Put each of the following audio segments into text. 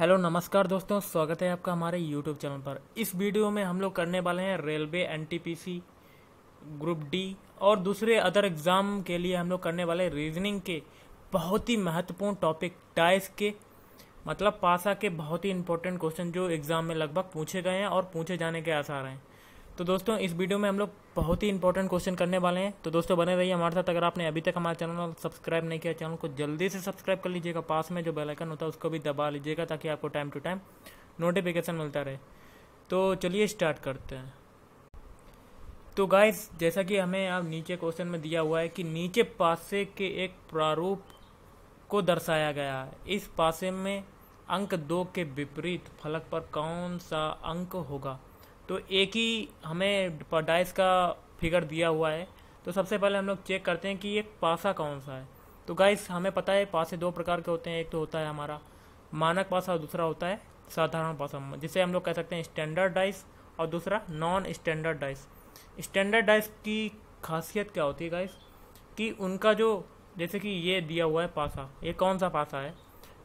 Hello, नमस्कार दोस्तों, स्वागत है आपका हमारे यूट्यूब चैनल पर। इस वीडियो में हम लोग करने वाले हैं रेलवे एनटीपीसी ग्रुप डी और दूसरे अदर एग्ज़ाम के लिए हम लोग करने वाले रीजनिंग के बहुत ही महत्वपूर्ण टॉपिक टाइस के मतलब पासा के बहुत ही इंपॉर्टेंट क्वेश्चन जो एग्ज़ाम में लगभग पूछे गए हैं और पूछे जाने के आसार हैं। तो दोस्तों, इस वीडियो में हम लोग बहुत ही इंपॉर्टेंट क्वेश्चन करने वाले हैं। तो दोस्तों, बने रहिए हमारे साथ। अगर आपने अभी तक हमारे चैनल सब्सक्राइब नहीं किया, चैनल को जल्दी से सब्सक्राइब कर लीजिएगा। पास में जो बेल आइकन होता है, उसको भी दबा लीजिएगा ताकि आपको टाइम टू टाइम नोटिफिकेशन मिलता रहे। तो चलिए स्टार्ट करते हैं। तो गाइस जैसा कि हमें अब नीचे क्वेश्चन में दिया हुआ है कि नीचे पासे के एक प्रारूप को दर्शाया गया है। इस पासे में अंक दो के विपरीत फलक पर कौन सा अंक होगा? तो एक ही हमें डाइस का फिगर दिया हुआ है। तो सबसे पहले हम लोग चेक करते हैं कि ये पासा कौन सा है। तो गाइस हमें पता है पासे दो प्रकार के होते हैं। एक तो होता है हमारा मानक पासा और दूसरा होता है साधारण पासा। जिसे हम लोग कह सकते हैं स्टैंडर्ड डाइस और दूसरा non standard dice standard dice की खासियत क्या होती है गाइस कि उनका जो जैसे कि ये दिया हुआ है पासा, ये कौन सा पासा है?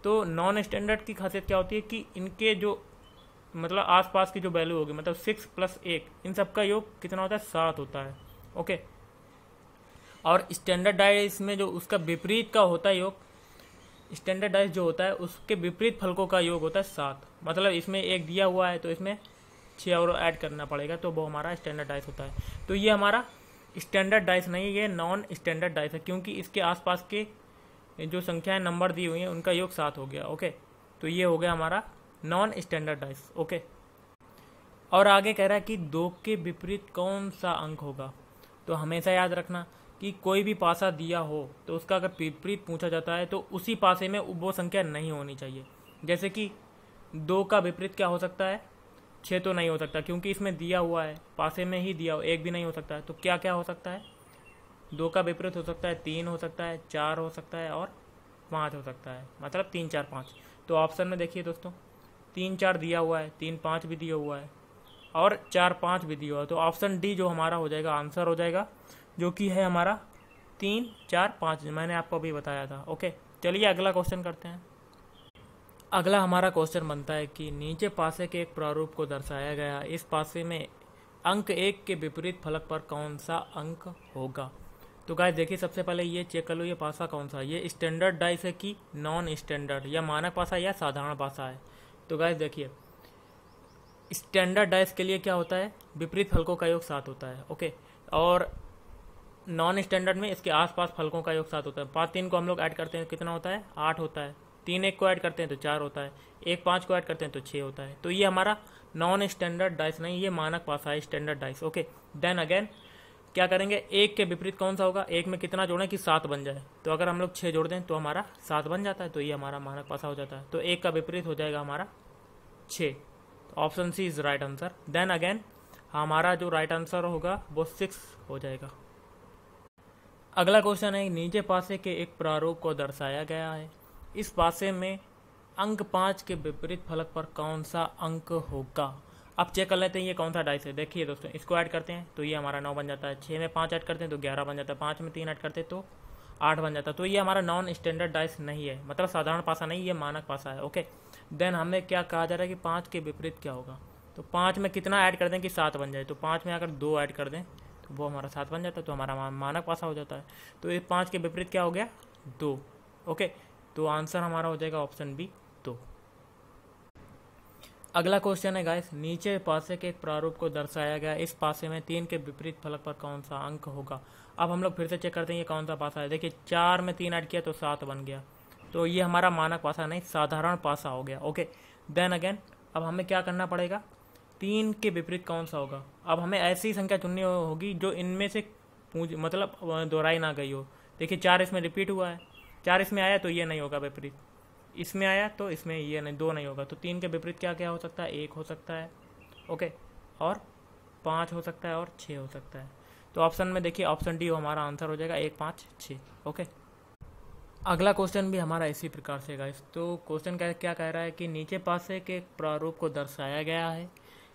तो नॉन स्टैंडर्ड की खासियत क्या होती है कि इनके जो मतलब आसपास की जो वैल्यू होगी मतलब सिक्स प्लस एक, इन सब का योग कितना होता है? सात होता है। ओके और स्टैंडर्ड डाइस में जो उसका विपरीत का होता है योग स्टैंडर्ड डाइस जो होता है, उसके विपरीत फलकों का योग होता है सात। मतलब इसमें एक दिया हुआ है तो इसमें छः और ऐड करना पड़ेगा तो वो हमारा स्टैंडर्ड डाइस होता है। तो ये हमारा स्टैंडर्ड डाइस नहीं, ये नॉन स्टैंडर्ड डाइस है, क्योंकि इसके आसपास के जो संख्याएँ नंबर दी हुई हैं, उनका योग सात हो गया। ओके तो ये हो गया हमारा नॉन स्टैंडर्डाइज ओके और आगे कह रहा है कि दो के विपरीत कौन सा अंक होगा? तो हमेशा याद रखना कि कोई भी पासा दिया हो तो उसका अगर विपरीत पूछा जाता है तो उसी पासे में वो संख्या नहीं होनी चाहिए। जैसे कि दो का विपरीत क्या हो सकता है? छः तो नहीं हो सकता, क्योंकि इसमें दिया हुआ है, पासे में ही दिया हो, एक भी नहीं हो सकता है। तो क्या क्या हो सकता है? दो का विपरीत हो सकता है, तीन हो सकता है, चार हो सकता है और पाँच हो सकता है मतलब तीन, चार, पाँच। तो ऑप्शन में देखिए दोस्तों। तीन चार दिया हुआ है तीन पाँच भी दिया हुआ है, और चार पाँच भी दिया हुआ है। तो ऑप्शन डी जो हमारा हो जाएगा, आंसर हो जाएगा, जो कि है हमारा तीन चार पाँच मैंने आपको अभी बताया था। ओके, चलिए अगला क्वेश्चन करते हैं। अगला हमारा क्वेश्चन बनता है कि नीचे पासे के एक प्रारूप को दर्शाया गया। इस पासे में अंक एक के विपरीत फलक पर कौन सा अंक होगा? तो गाय देखिए, सबसे पहले ये चेक कर लो, ये पासा कौन सा ये स्टैंडर्ड डाइस है कि नॉन स्टैंडर्ड या मानक पासा या साधारण पासा है? तो गाइस देखिए स्टैंडर्ड डाइस के लिए क्या होता है? विपरीत फलकों का योग सात होता है ओके और नॉन स्टैंडर्ड में इसके आसपास फलकों का योग सात होता है। पाँच तीन को हम लोग ऐड करते हैं, कितना होता है? आठ होता है। तीन एक को ऐड करते हैं तो चार होता है। एक पाँच को ऐड करते हैं तो छः होता है। तो ये हमारा नॉन स्टैंडर्ड डाइस नहीं, ये मानक पासा है standard dice okay then again क्या करेंगे? एक के विपरीत कौन सा होगा? एक में कितना जोड़ें कि सात बन जाए? तो अगर हम लोग छः जोड़ दें तो हमारा सात बन जाता है तो ये हमारा मानक पासा हो जाता है। तो एक का विपरीत हो जाएगा हमारा छः तो option C is right answer. Then again, हमारा जो राइट आंसर होगा, वो सिक्स हो जाएगा। अगला क्वेश्चन है, नीचे पासे के एक प्रारूप को दर्शाया गया है। इस पासे में अंक पाँच के विपरीत फलक पर कौन सा अंक होगा? अब चेक कर लेते हैं, ये कौन सा डाइस है? देखिए दोस्तों, इसको ऐड करते हैं तो ये हमारा नौ बन जाता है। छः में पाँच ऐड करते हैं तो ग्यारह बन जाता है। पाँच में तीन ऐड करते हैं तो आठ बन जाता है। तो ये हमारा नॉन स्टैंडर्ड डाइस नहीं है। मतलब साधारण पासा नहीं, ये मानक पासा है ओके देन हमें क्या कहा जा रहा है कि पाँच के विपरीत क्या होगा? तो पाँच में कितना ऐड कर दें कि सात बन जाए? तो पाँच में अगर दो ऐड कर दें तो वो हमारा सात बन जाता है तो हमारा मानक पासा हो जाता है। तो ये पाँच के विपरीत क्या हो गया? दो ओके तो आंसर हमारा हो जाएगा ऑप्शन बी दो। अगला क्वेश्चन है गाइस नीचे पासे के एक प्रारूप को दर्शाया गया इस पासे में तीन के विपरीत फलक पर कौन सा अंक होगा? अब हम लोग फिर से चेक करते हैं, ये कौन सा पासा है? देखिए, चार में तीन ऐड किया तो सात बन गया। तो ये हमारा मानक पासा नहीं, साधारण पासा हो गया। ओके देन अगेन अब हमें क्या करना पड़ेगा? तीन के विपरीत कौन सा होगा? अब हमें ऐसी संख्या चुननी होगी जो इनमें से मतलब दोहराई ना गई हो। देखिए, चार इसमें रिपीट हुआ है। चार इसमें आया तो ये नहीं होगा विपरीत। इसमें आया तो इसमें ये नहीं, दो नहीं होगा। तो तीन के विपरीत क्या क्या हो सकता है? एक हो सकता है। ओके और पाँच हो सकता है और छः हो सकता है। तो ऑप्शन में देखिए ऑप्शन डी हमारा आंसर हो जाएगा एक, पाँच छः ओके अगला क्वेश्चन भी हमारा इसी प्रकार से गाइस तो क्वेश्चन क्या क्या कह रहा है कि नीचे पासे के प्रारूप को दर्शाया गया है।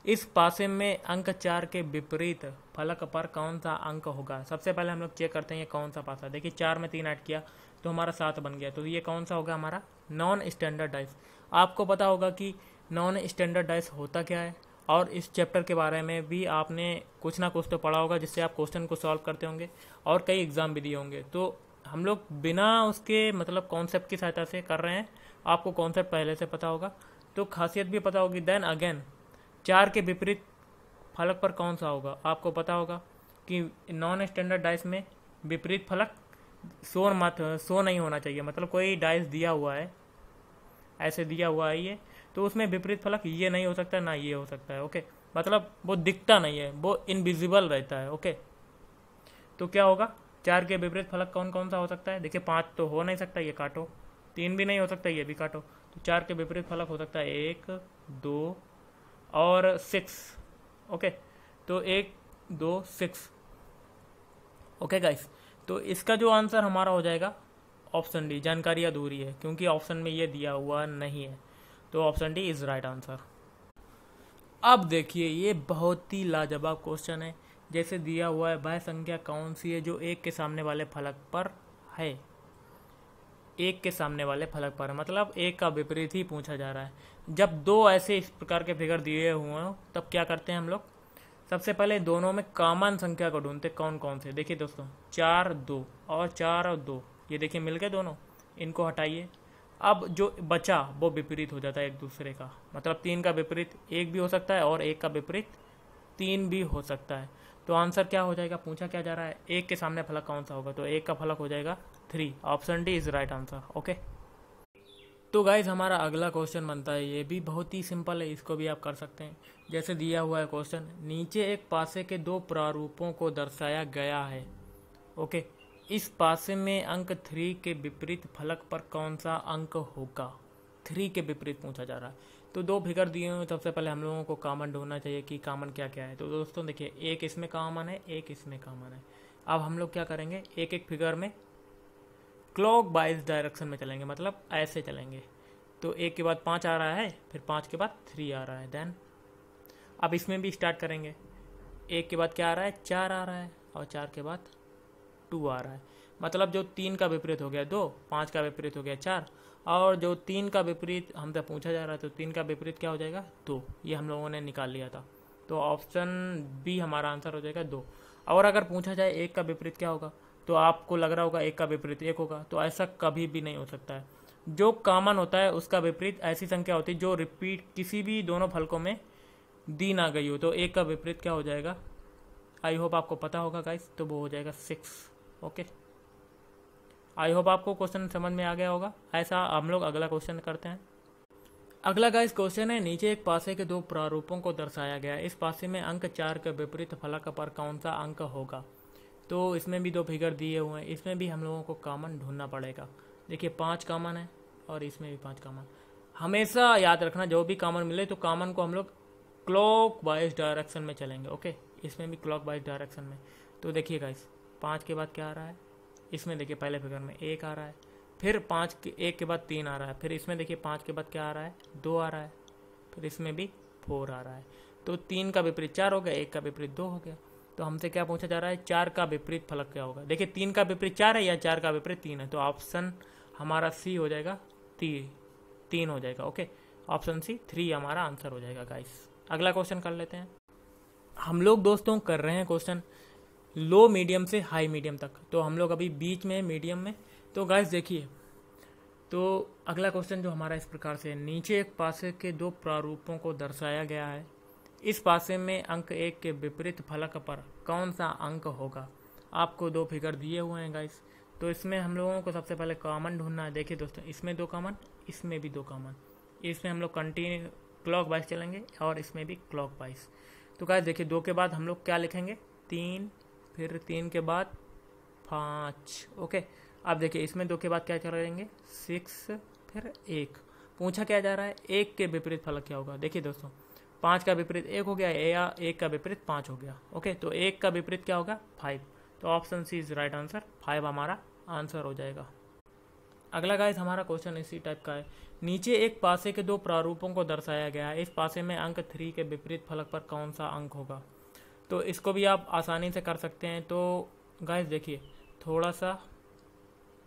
इस पासे में अंक चार के विपरीत फलक पर कौन सा अंक होगा? सबसे पहले हम लोग चेक करते हैं ये कौन सा पासा देखिए, चार में तीन ऐड किया तो हमारा सात बन गया। तो ये कौन सा होगा हमारा? नॉन स्टैंडर्ड डाइस आपको पता होगा कि नॉन स्टैंडर्ड डाइस होता क्या है? और इस चैप्टर के बारे में भी आपने कुछ ना कुछ तो पढ़ा होगा, जिससे आप क्वेश्चन को सॉल्व करते होंगे और कई एग्ज़ाम भी दिए होंगे। तो हम लोग बिना उसके मतलब कॉन्सेप्ट की सहायता से कर रहे हैं। आपको कॉन्सेप्ट पहले से पता होगा। तो खासियत भी पता होगी देन अगेन चार के विपरीत फलक पर कौन सा होगा? आपको पता होगा कि नॉन स्टैंडर्ड डाइस में विपरीत फलक शो मत, शो नहीं होना चाहिए। मतलब कोई डाइस दिया हुआ है, ऐसे दिया हुआ है ये तो उसमें विपरीत फलक ये नहीं हो सकता, ना ये हो सकता है ओके मतलब वो दिखता नहीं है, वो इनविजिबल रहता है ओके तो क्या होगा? चार के विपरीत फलक कौन कौन सा हो सकता है? देखिए, पाँच तो हो नहीं सकता, ये काटो। तीन भी नहीं हो सकता, ये भी काटो। तो चार के विपरीत फलक हो सकता है, एक, दो और सिक्स ओके तो एक, दो सिक्स ओके गाइस तो इसका जो आंसर हमारा हो जाएगा ऑप्शन डी जानकारी अधूरी है, क्योंकि ऑप्शन में ये दिया हुआ नहीं है। तो option D is right answer अब देखिए, ये बहुत ही लाजवाब क्वेश्चन है। जैसे दिया हुआ है, वह संख्या कौन सी है जो एक के सामने वाले फलक पर है? एक के सामने वाले फलक पर। मतलब एक का विपरीत ही पूछा जा रहा है। जब दो ऐसे इस प्रकार के फिगर दिए हुए हो, तब क्या करते हैं हम लोग? सबसे पहले दोनों में कॉमन संख्या को ढूंढते कौन कौन से। देखिए दोस्तों, चार, दो और चार और दो। ये देखिए, मिल गए दोनों। इनको हटाइए। अब जो बचा, वो विपरीत हो जाता है एक दूसरे का। मतलब तीन का विपरीत एक भी हो सकता है और एक का विपरीत तीन भी हो सकता है। तो आंसर क्या हो जाएगा? पूछा क्या जा रहा है? एक के सामने फलक कौन सा होगा? तो एक का फलक हो जाएगा three option D is right answer okay तो गाइज़ हमारा अगला क्वेश्चन बनता है। ये भी बहुत ही सिंपल है। इसको भी आप कर सकते हैं। जैसे दिया हुआ है क्वेश्चन नीचे एक पासे के दो प्रारूपों को दर्शाया गया है। ओके इस पासे में अंक थ्री के विपरीत फलक पर कौन सा अंक होगा? थ्री के विपरीत पूछा जा रहा है। तो दो फिगर दिए हुए सबसे पहले हम लोगों को कॉमन ढूंढना चाहिए कि कॉमन क्या क्या है। तो दोस्तों देखिए, एक इसमें कॉमन है, एक इसमें कॉमन है। अब हम लोग क्या करेंगे? एक एक फिगर में क्लॉक वाइज डायरेक्शन में चलेंगे मतलब ऐसे चलेंगे। तो एक के बाद पाँच आ रहा है, फिर पाँच के बाद थ्री आ रहा है देन अब इसमें भी स्टार्ट करेंगे। एक के बाद क्या आ रहा है? चार आ रहा है, और चार के बाद टू आ रहा है। मतलब जो तीन का विपरीत हो गया, दो, पाँच का विपरीत हो गया, चार, और जो तीन का विपरीत हमसे पूछा जा रहा है तो तीन का विपरीत क्या हो जाएगा? दो। ये हम लोगों ने निकाल लिया था। तो ऑप्शन बी हमारा आंसर हो जाएगा दो। और अगर पूछा जाए एक का विपरीत क्या होगा? तो आपको लग रहा होगा एक का विपरीत एक होगा तो ऐसा कभी भी नहीं हो सकता है। जो कॉमन होता है, उसका विपरीत ऐसी संख्या होती है जो रिपीट किसी भी दोनों फलकों में दी ना गई हो। तो एक का विपरीत क्या हो जाएगा? आई होप आपको पता होगा गाइस तो वो हो जाएगा सिक्स ओके आई होप आपको क्वेश्चन समझ में आ गया होगा। ऐसा हम लोग अगला क्वेश्चन करते हैं। अगला गाइस क्वेश्चन है, नीचे एक पासे के दो प्रारूपों को दर्शाया गया इस पासे में अंक चार के विपरीत फलक पर कौन सा अंक होगा? तो इसमें भी दो फिगर दिए हुए हैं। इसमें भी हम लोगों को कॉमन ढूंढना पड़ेगा। देखिए, पाँच कॉमन है और इसमें भी पाँच कॉमन हमेशा याद रखना, जो भी कॉमन मिले तो कॉमन को हम लोग क्लॉक वाइज डायरेक्शन में चलेंगे ओके इसमें भी क्लॉक वाइज डायरेक्शन में। तो देखिए गाइस पाँच के बाद क्या आ रहा है? इसमें देखिए, पहले फिगर में एक आ रहा है, फिर पाँच के, एक के बाद तीन आ रहा है, फिर इसमें देखिए पाँच के बाद क्या आ रहा है? दो आ रहा है, फिर इसमें भी फोर आ रहा है। तो तीन का विपरीत चार हो गया, एक का विपरीत दो हो गया। तो हमसे क्या पूछा जा रहा है, चार का विपरीत फलक क्या होगा? देखिए, तीन का विपरीत चार है या चार का विपरीत तीन है? तो ऑप्शन हमारा सी हो जाएगा ती तीन हो जाएगा ओके ऑप्शन सी थ्री हमारा आंसर हो जाएगा गाइस अगला क्वेश्चन कर लेते हैं. हम लोग दोस्तों कर रहे हैं क्वेश्चन लो मीडियम से हाई मीडियम तक. तो हम लोग अभी बीच में मीडियम में. तो गाइस देखिए. तो अगला क्वेश्चन जो हमारा इस प्रकार से नीचे एक पासे के दो प्रारूपों को दर्शाया गया है. इस पासे में अंक एक के विपरीत फलक पर कौन सा अंक होगा? आपको दो फिगर दिए हुए हैं गाइस तो इसमें हम लोगों को सबसे पहले कॉमन ढूंढना है। देखिए दोस्तों, इसमें दो कॉमन इसमें भी दो कॉमन इसमें हम लोग कंटिन्यू क्लॉक वाइज चलेंगे और इसमें भी क्लॉक वाइज तो गाइस देखिए, दो के बाद हम लोग क्या लिखेंगे? तीन, फिर तीन के बाद पाँच। ओके अब देखिए, इसमें दो के बाद क्या करेंगे? सिक्स फिर एक। पूछा क्या जा रहा है? एक के विपरीत फलक क्या होगा? देखिए दोस्तों पाँच का विपरीत एक हो गया या एक का विपरीत पाँच हो गया, ओके? तो एक का विपरीत क्या होगा? फाइव। तो option C is right answer. Five हमारा आंसर हो जाएगा। अगला गाइस हमारा क्वेश्चन इसी टाइप का है। नीचे एक पासे के दो प्रारूपों को दर्शाया गया है। इस पासे में अंक थ्री के विपरीत फलक पर कौन सा अंक होगा? तो इसको भी आप आसानी से कर सकते हैं। तो गाइस देखिए, थोड़ा सा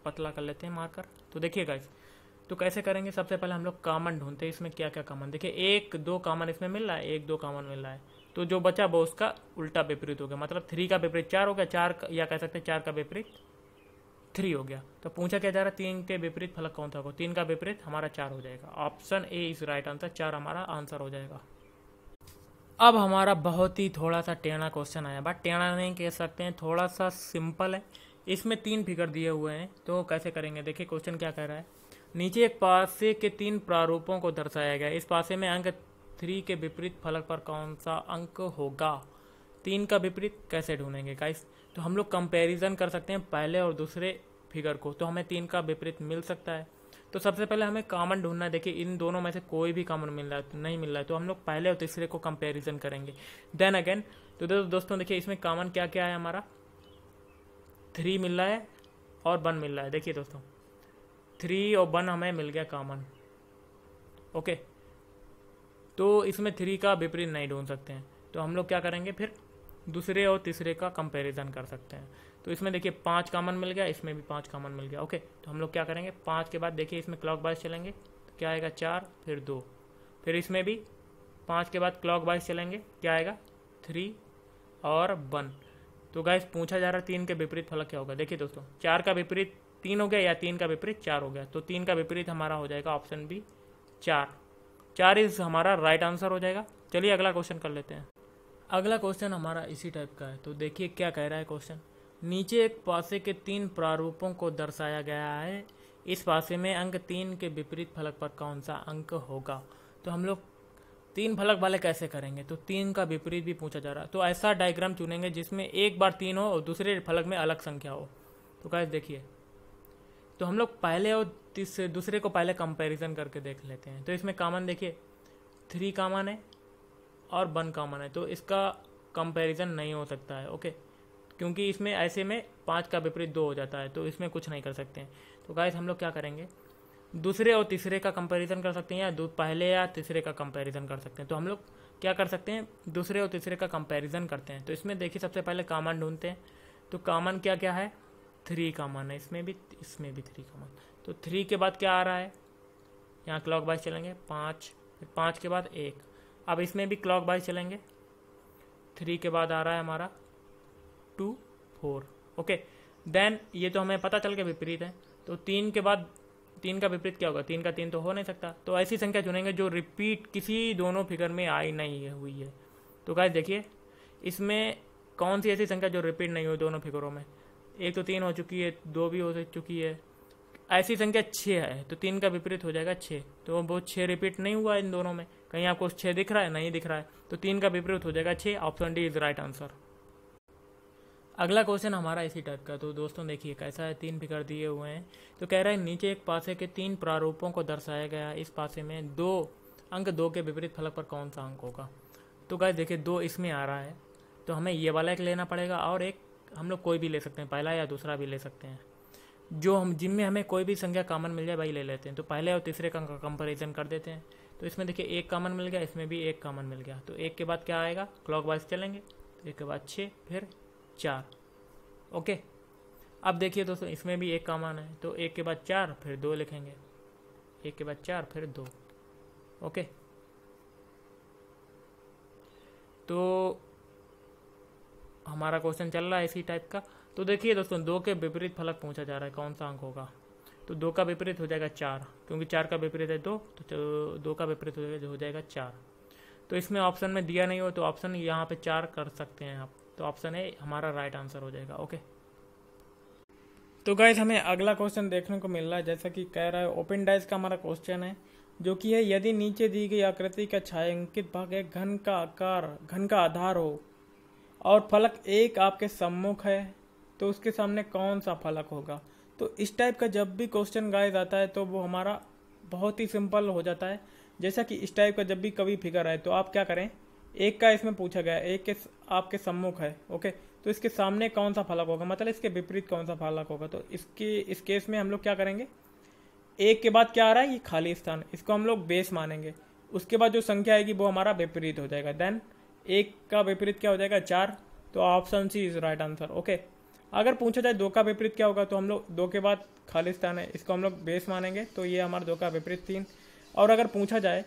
पतला कर लेते हैं मार्कर तो देखिए गाइस तो कैसे करेंगे? सबसे पहले हम लोग कामन ढूंढते हैं, इसमें क्या क्या कामन देखिए, एक, दो कामन इसमें मिल रहा है, एक, दो कामन मिल रहा है। तो जो बचा वो उसका उल्टा विपरीत हो गया। मतलब थ्री का विपरीत चार हो गया, चार या कह सकते हैं चार का विपरीत थ्री हो गया। तो पूछा क्या जा रहा है? तीन के विपरीत फलक कौन सा होगा? तीन का विपरीत हमारा चार हो जाएगा। Option A is right answer चार हमारा आंसर हो जाएगा। अब हमारा बहुत ही थोड़ा सा टेढ़ा क्वेश्चन आया। बट टेढ़ा नहीं कह सकते हैं थोड़ा सा सिंपल है। इसमें तीन फिगर दिए हुए हैं तो कैसे करेंगे? देखिए क्वेश्चन क्या कह रहा है? नीचे एक पासे के तीन प्रारूपों को दर्शाया गया। इस पासे में अंक थ्री के विपरीत फलक पर कौन सा अंक होगा? तीन का विपरीत कैसे ढूंढेंगे गाइस तो हम लोग कंपैरिजन कर सकते हैं पहले और दूसरे फिगर को। तो हमें तीन का विपरीत मिल सकता है। तो सबसे पहले हमें कॉमन ढूंढना है। देखिए, इन दोनों में से कोई भी कॉमन मिल रहा है तो नहीं मिल रहा है। तो हम लोग पहले और तीसरे को कंपैरिजन करेंगे। देन अगेन तो दोस्तों, देखिए, इसमें कॉमन क्या क्या है हमारा? थ्री मिल रहा है और वन मिल रहा है। देखिए, दोस्तों। थ्री और वन हमें मिल गया कॉमन ओके तो इसमें थ्री का विपरीत नहीं ढूंढ सकते हैं। तो हम लोग क्या करेंगे? फिर दूसरे और तीसरे का कंपैरिजन कर सकते हैं। तो इसमें देखिए, पाँच कामन मिल गया, इसमें भी पाँच कामन मिल गया। ओके तो हम लोग क्या करेंगे? पाँच के बाद देखिए, इसमें क्लॉक वाइज चलेंगे। तो क्या आएगा? चार, फिर दो। फिर इसमें भी पाँच के बाद क्लॉक वाइज चलेंगे। क्या आएगा? थ्री और वन तो गाइस पूछा जा रहा है तीन के विपरीत फलक क्या होगा? देखिए दोस्तों, चार का विपरीत तीन हो गया या तीन का विपरीत, चार हो गया। तो तीन का विपरीत हमारा हो जाएगा ऑप्शन बी चार। चार इज़ हमारा राइट आंसर हो जाएगा। चलिए अगला क्वेश्चन कर लेते हैं। अगला क्वेश्चन हमारा इसी टाइप का है। तो देखिए क्या कह रहा है क्वेश्चन नीचे एक पासे के तीन प्रारूपों को दर्शाया गया है। इस पासे में अंक तीन के विपरीत फलक पर कौन सा अंक होगा? तो हम लोग तीन फलक वाले कैसे करेंगे? तो तीन का विपरीत भी पूछा जा रहा है। तो ऐसा डायग्राम चुनेंगे जिसमें एक बार तीन हो और दूसरे फलक में अलग संख्या हो। तो कैसे देखिए। तो हम लोग पहले और तीसरे, दूसरे को पहले कंपैरिजन करके देख लेते हैं। तो इसमें कामन देखिए थ्री कामन है और वन कामन है। तो इसका कंपैरिजन नहीं हो सकता है ओके क्योंकि इसमें, ऐसे में पाँच का विपरीत दो हो जाता है तो इसमें कुछ नहीं कर सकते हैं। तो गाइस हम लोग क्या करेंगे? दूसरे और तीसरे का कंपैरिजन कर सकते हैं या पहले या तीसरे का कंपैरिजन कर सकते हैं। तो हम लोग क्या कर सकते हैं? दूसरे और तीसरे का कंपैरिजन करते हैं। तो इसमें देखिए, सबसे पहले कामन ढूंढते हैं। तो कामन क्या क्या है? थ्री कॉमन है, इसमें भी इसमें भी थ्री कॉमन तो थ्री के बाद क्या आ रहा है? यहाँ क्लॉक वाइज चलेंगे, पाँच, फिर पाँच के बाद एक। अब इसमें भी क्लॉक वाइज चलेंगे। थ्री के बाद आ रहा है हमारा टू फोर ओके देन ये तो हमें पता चल के विपरीत है। तो तीन के बाद, तीन का विपरीत क्या होगा? तीन का तीन तो हो नहीं सकता। तो ऐसी संख्या चुनेंगे जो रिपीट किसी दोनों फिगर में आई नहीं है, हुई है। तो गाइस देखिए, इसमें कौन सी ऐसी संख्या जो रिपीट नहीं हुई दोनों फिगरों में? एक तो तीन हो चुकी है, दो भी हो चुकी है। ऐसी संख्या छः है तो तीन का विपरीत हो जाएगा छः तो वो छः रिपीट नहीं हुआ इन दोनों में। कहीं आपको छः दिख रहा है, नहीं दिख रहा है तो तीन का विपरीत हो जाएगा छः option D is right answer अगला क्वेश्चन हमारा इसी टाइप का। तो दोस्तों, देखिए, कैसा है? तीन फिगर दिए हुए हैं। तो कह रहा है, नीचे एक पासे के तीन प्रारूपों को दर्शाया गया है। इस पासे में दो अंक, दो के विपरीत फलक पर कौन सा अंक होगा? तो गाय देखिए, दो इसमें आ रहा है। तो हमें ये वाला एक लेना पड़ेगा और एक हम लोग कोई भी ले सकते हैं, पहला या दूसरा भी ले सकते हैं। जो हम, जिनमें हमें कोई भी संख्या कॉमन मिल जाए, वही ले लेते हैं। तो पहले और तीसरे का कंपेरिजन कर देते हैं। तो इसमें देखिए, एक कॉमन मिल गया, इसमें भी एक कॉमन मिल गया। तो एक के बाद क्या आएगा? क्लॉक वाइज चलेंगे। तो एक के बाद छः फिर चार। ओके अब देखिए दोस्तों, इसमें भी एक कॉमन है। तो एक के बाद चार, फिर दो लिखेंगे। एक के बाद चार, फिर दो। ओके तो हमारा क्वेश्चन चल रहा है इसी टाइप का। तो देखिए दोस्तों, दो के विपरीत फलक पूछा जा रहा है, कौन सा अंक होगा? तो दो का विपरीत हो जाएगा चार, क्योंकि चार का विपरीत है दो तो दो का विपरीत हो जाएगा हो जाएगा चार। तो इसमें ऑप्शन में दिया नहीं हो तो ऑप्शन यहाँ पे चार कर सकते हैं आप। तो ऑप्शन ए हमारा राइट आंसर हो जाएगा ओके तो गाइज़ हमें अगला क्वेश्चन देखने को मिल रहा है, जैसा कि कह रहा है ओपन डाइज का हमारा क्वेश्चन है, जो कि है, यदि नीचे दी गई आकृति का छायांकित भाग एक घन का आकार, घन का आधार हो और फलक एक आपके सम्मुख है तो उसके सामने कौन सा फलक होगा? तो इस टाइप का जब भी क्वेश्चन गाइस आता है तो वो हमारा बहुत ही सिंपल हो जाता है। जैसा कि इस टाइप का जब भी कभी फिगर आए तो आप क्या करें? एक का इसमें पूछा गया, एक के आपके सम्मुख है ओके तो इसके सामने कौन सा फलक होगा? मतलब इसके विपरीत कौन सा फलक होगा? तो इसके, इस केस में हम लोग क्या करेंगे? एक के बाद क्या आ रहा है? ये खाली स्थान, इसको हम लोग बेस मानेंगे। उसके बाद जो संख्या आएगी, वो हमारा विपरीत हो जाएगा। देन एक का विपरीत क्या हो जाएगा? चार। तो option C is right answer okay अगर पूछा जाए दो का विपरीत क्या होगा तो हम लोग दो के बाद खाली स्थान है, इसको हम लोग बेस मानेंगे तो ये हमारा दो का विपरीत तीन। और अगर पूछा जाए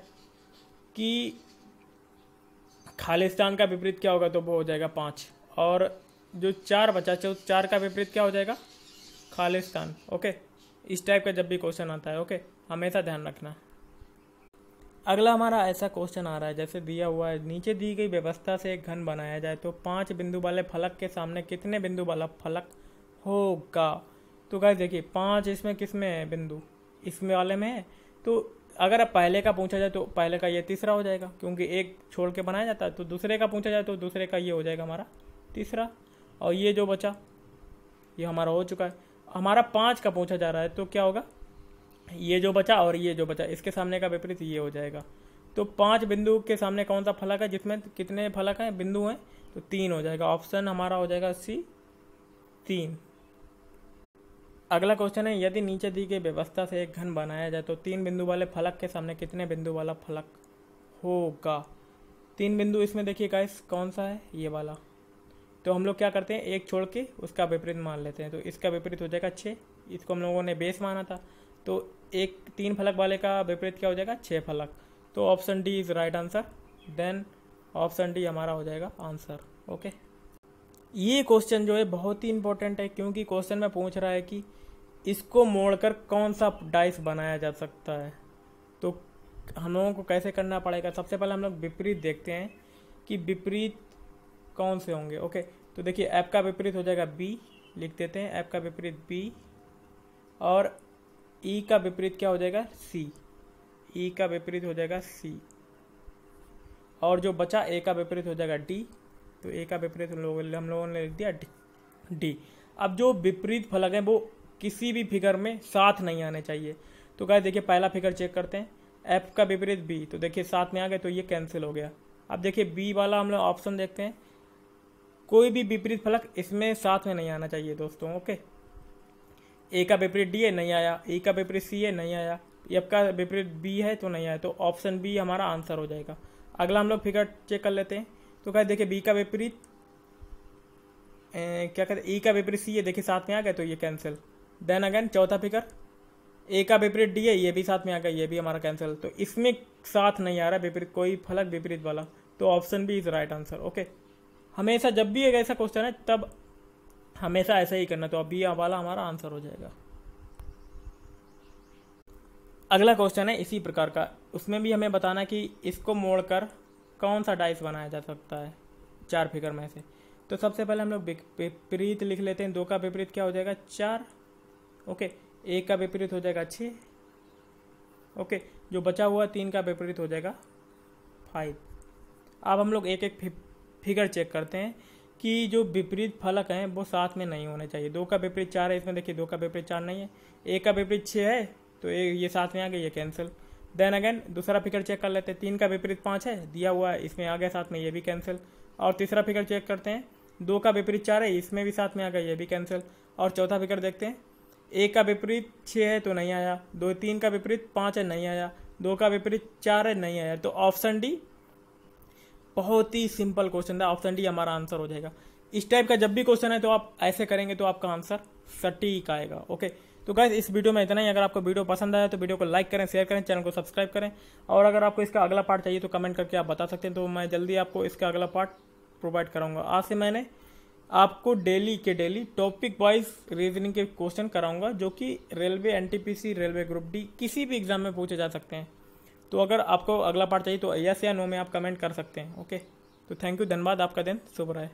कि खालिस्तान का विपरीत क्या होगा तो वो हो जाएगा पाँच। और जो चार बचा तो चार का विपरीत क्या हो जाएगा? खालिस्तान ओके इस टाइप का जब भी क्वेश्चन आता है ओके हमेशा ध्यान रखना। अगला हमारा ऐसा क्वेश्चन आ रहा है, जैसे दिया हुआ है, नीचे दी गई व्यवस्था से एक घन बनाया जाए तो पाँच बिंदु वाले फलक के सामने कितने बिंदु वाला फलक होगा? तो गाइस देखिए, पाँच इसमें किसमें है बिंदु? इसमें वाले में है। तो अगर अब पहले का पूछा जाए तो पहले का ये तीसरा हो जाएगा, क्योंकि एक छोड़ के बनाया जाता है तो दूसरे का पूछा जाए तो दूसरे का ये हो जाएगा हमारा तीसरा। और ये जो बचा, ये हमारा हो चुका है। हमारा पाँच का पूछा जा रहा है तो क्या होगा? ये जो बचा और ये जो बचा, इसके सामने का विपरीत ये हो जाएगा। तो पाँच बिंदु के सामने कौन सा फलक है, जिसमें कितने फलक हैं, बिंदु हैं तो तीन हो जाएगा। ऑप्शन हमारा हो जाएगा सी, तीन। अगला क्वेश्चन है, यदि नीचे दी गई व्यवस्था से एक घन बनाया जाए तो तीन बिंदु वाले फलक के सामने कितने बिंदु वाला फलक होगा? तीन बिंदु इसमें देखिए गाइस कौन सा है? ये वाला। तो हम लोग क्या करते हैं, एक छोड़ के उसका विपरीत मान लेते हैं। तो इसका विपरीत हो जाएगा छः इसको हम लोगों ने बेस माना था। तो एक तीन फलक वाले का विपरीत क्या हो जाएगा? छः फलक। तो option D is right answer then option D हमारा हो जाएगा आंसर ओके ये क्वेश्चन जो है बहुत ही इंपॉर्टेंट है क्योंकि क्वेश्चन में पूछ रहा है कि इसको मोड़कर कौन सा डाइस बनाया जा सकता है? तो हम लोगों को कैसे करना पड़ेगा? सबसे पहले हम लोग विपरीत देखते हैं कि विपरीत कौन से होंगे। ओके तो देखिए ऐप का विपरीत हो जाएगा बी लिख देते हैं ऐप का विपरीत बी और ई e का विपरीत क्या हो जाएगा? सी ई e का विपरीत हो जाएगा सी और जो बचा ए का विपरीत हो जाएगा डी तो ए का विपरीत हम लोगों हम लोगों ने लिख दिया डी अब जो विपरीत फलक है, वो किसी भी फिगर में साथ नहीं आने चाहिए। तो क्या देखिए, पहला फिगर चेक करते हैं। एफ़ का विपरीत बी तो देखिए, साथ में आ गए तो ये कैंसिल हो गया। अब देखिए बी वाला हम लोग ऑप्शन देखते हैं। कोई भी विपरीत फलक इसमें साथ में नहीं आना चाहिए दोस्तों ओके ए का विपरीत डी है नहीं आया ए का विपरीत सी है नहीं आया एफ़ का विपरीत बी है तो नहीं आया तो ऑप्शन बी हमारा आंसर हो जाएगा। अगला हम लोग फिगर चेक कर लेते हैं। तो क्या देखिए बी का विपरीत क्या कहते ई का विपरीत सी है देखिए साथ में आ गए तो ये कैंसिल देन अगेन चौथा फिगर ए का विपरीत डी है ये भी साथ में आ गया, ये भी हमारा कैंसिल तो इसमें साथ नहीं आ रहा विपरीत, कोई फलक विपरीत वाला। तो option B is right answer okay हमेशा जब भी एक ऐसा क्वेश्चन है तब हमेशा ऐसा ही करना तो अब बी वाला हमारा आंसर हो जाएगा। अगला क्वेश्चन है, इसी प्रकार का। उसमें भी हमें बताना कि इसको मोड़कर कौन सा डाइस बनाया जा सकता है, चार फिगर में से। तो सबसे पहले हम लोग विपरीत लिख लेते हैं। दो का विपरीत क्या हो जाएगा? चार। ओके, एक का विपरीत हो जाएगा छः ओके, जो बचा हुआ तीन का विपरीत हो जाएगा फाइव अब हम लोग एक एक फिगर चेक करते हैं। कि जो विपरीत फलक हैं, वो साथ में नहीं होने चाहिए। दो का विपरीत चार है, इसमें देखिए दो का विपरीत चार नहीं है। एक का विपरीत छः है तो एक ये साथ में आ गया ये कैंसिल देन अगेन दूसरा फिगर चेक कर लेते हैं। तीन का विपरीत पाँच है, दिया हुआ है, इसमें आ गया साथ में, ये भी कैंसिल और तीसरा फिगर चेक करते हैं। दो का विपरीत चार है, इसमें भी साथ में आ गया ये भी कैंसिल और चौथा फिगर देखते हैं। एक का विपरीत छः है तो नहीं आया। दो, तीन का विपरीत पाँच है, नहीं आया। दो का विपरीत चार है, नहीं आया। तो ऑप्शन डी बहुत ही सिंपल क्वेश्चन था। ऑप्शन डी हमारा आंसर हो जाएगा। इस टाइप का जब भी क्वेश्चन है तो आप ऐसे करेंगे तो आपका आंसर सटीक आएगा ओके तो गैस इस वीडियो में इतना ही। अगर आपको वीडियो पसंद आया तो वीडियो को लाइक करें शेयर करें चैनल को सब्सक्राइब करें। और अगर आपको इसका अगला पार्ट चाहिए तो कमेंट करके आप बता सकते हैं। तो मैं जल्दी आपको इसका अगला पार्ट प्रोवाइड कराऊँगा। आज से मैंने आपको डेली के डेली टॉपिक वाइज रीजनिंग के क्वेश्चन कराऊँगा, जो कि railway NTPC railway group D किसी भी एग्ज़ाम में पूछे जा सकते हैं। तो अगर आपको अगला पार्ट चाहिए तो यस या नो में आप कमेंट कर सकते हैं ओके तो थैंक यू धन्यवाद, आपका दिन शुभ रहे।